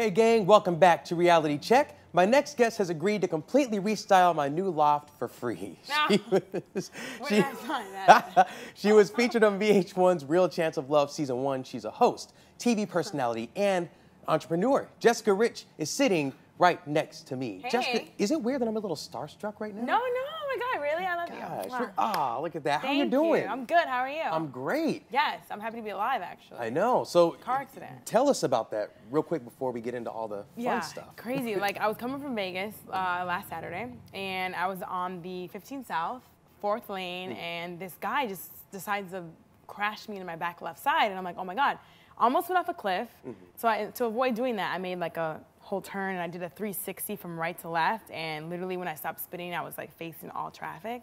Hey gang, welcome back to Reality Check. My next guest has agreed to completely restyle my new loft for free. No. She was, she, did I find that? she was featured on VH1's Real Chance of Love Season 1. She's a host, TV personality, and entrepreneur. Jessica Rich is sitting right next to me. Jessica, is it weird that I'm a little starstruck right now? No, no, oh my God, really? I you. ah, look at that. How Thank you doing? I'm good. How are you? I'm great. Yes, I'm happy to be alive, actually. I know. So, Car accident. tell us about that real quick before we get into all the yeah, fun stuff. crazy. like I was coming from Vegas uh, last Saturday, and I was on the 15 South, fourth lane, and this guy just decides to crash me into my back left side, and I'm like, oh my god, almost went off a cliff. So I, to avoid doing that, I made like a whole turn, and I did a 360 from right to left, and literally when I stopped spinning, I was like facing all traffic.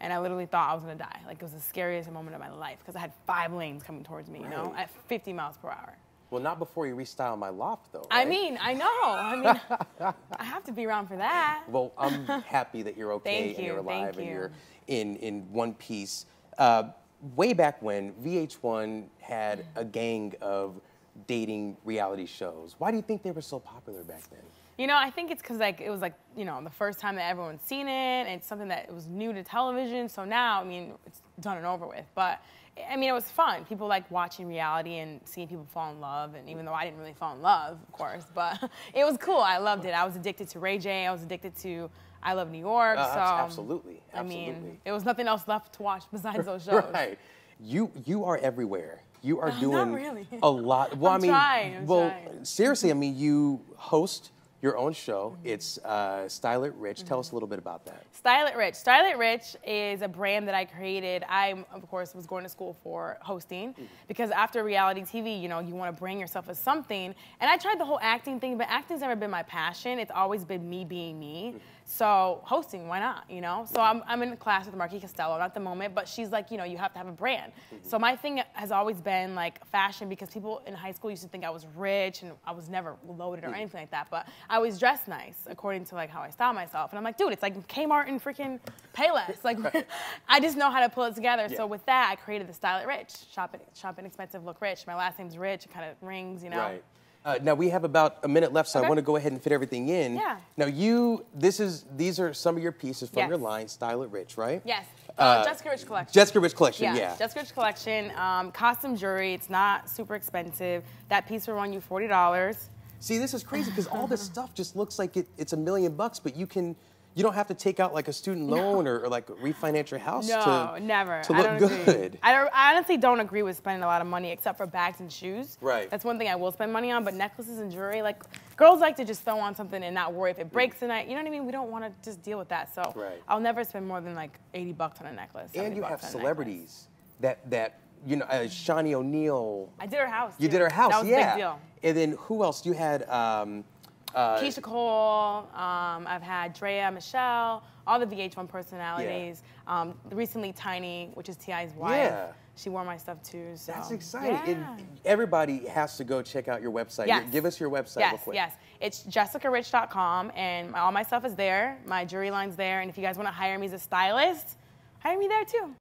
And I literally thought I was gonna die. Like it was the scariest moment of my life because I had five lanes coming towards me, you know, at 50 miles per hour. Well, not before you restyle my loft, though. I mean, I know. I mean, I have to be around for that. Well, I'm happy that you're okay Thank and you, you're alive and you. you're in in one piece. Uh, way back when VH1 had a gang of dating reality shows. Why do you think they were so popular back then? You know, I think it's because like it was like you know the first time that everyone's seen it, and it's something that it was new to television. So now, I mean, it's done and over with. But I mean, it was fun. People like watching reality and seeing people fall in love. And even though I didn't really fall in love, of course, but it was cool. I loved it. I was addicted to Ray J. I was addicted to I Love New York. Uh, so abs- absolutely, I mean, absolutely. it was nothing else left to watch besides those shows. Right. You you are everywhere. You are doing really. a lot. Well, I'm I mean, trying, I'm well, trying. seriously, I mean, you host your own show. Mm-hmm. It's uh, Style It Rich. Tell us a mm-hmm. little bit about that. Style It Rich. Style It Rich is a brand that I created. I, of course, was going to school for hosting mm-hmm. because after reality TV, you know, you want to bring yourself as something. And I tried the whole acting thing, but acting's never been my passion. It's always been me being me. Mm-hmm. So hosting, why not? You know. So I'm, I'm in class with Marki Costello, not at the moment, but she's like, you know, you have to have a brand. So my thing has always been like fashion because people in high school used to think I was rich and I was never loaded or anything like that. But I always dressed nice according to like how I style myself. And I'm like, dude, it's like Kmart and freaking Payless. Like, I just know how to pull it together. Yeah. So with that, I created the Style It Rich. Shop it, shop inexpensive, look rich. My last name's Rich. It kind of rings, you know. Right. Uh, now we have about a minute left, so I want to go ahead and fit everything in. Yeah. Now you, this is these are some of your pieces from Yes. your line, Style It Rich, right? Yes. Uh, Uh, Jessica Rich collection. Jessica Rich collection. Yeah, Yeah. Jessica Rich collection. Um, costume jewelry. It's not super expensive. That piece will run you forty dollars. See, this is crazy because all this stuff just looks like it, it's a million bucks, but you can, you don't have to take out like a student loan or, or like refinance your house No, to never. to I look don't good. Agree. I, don't, I honestly don't agree with spending a lot of money except for bags and shoes. Right. That's one thing I will spend money on, but necklaces and jewelry, like girls like to just throw on something and not worry if it breaks tonight. You know what I mean? We don't want to just deal with that. So Right. I'll never spend more than like 80 bucks on a necklace. And you have bucks on a necklace. celebrities that that you know, uh, Shaunie O'Neal. I did her house. You did her house, That was yeah. a big deal. And then who else? You had um, uh, Keyshia Cole. Um, I've had Draya, Michele, all the VH1 personalities. Um, recently, Tiny, which is T.I.'s wife. Yeah. She wore my stuff too. So. That's exciting. Yeah. And everybody has to go check out your website. Yes. Give us your website real Yes, quick. yes. It's jessicarich.com, and my, all my stuff is there. My jewelry line's there, and if you guys want to hire me as a stylist, hire me there too.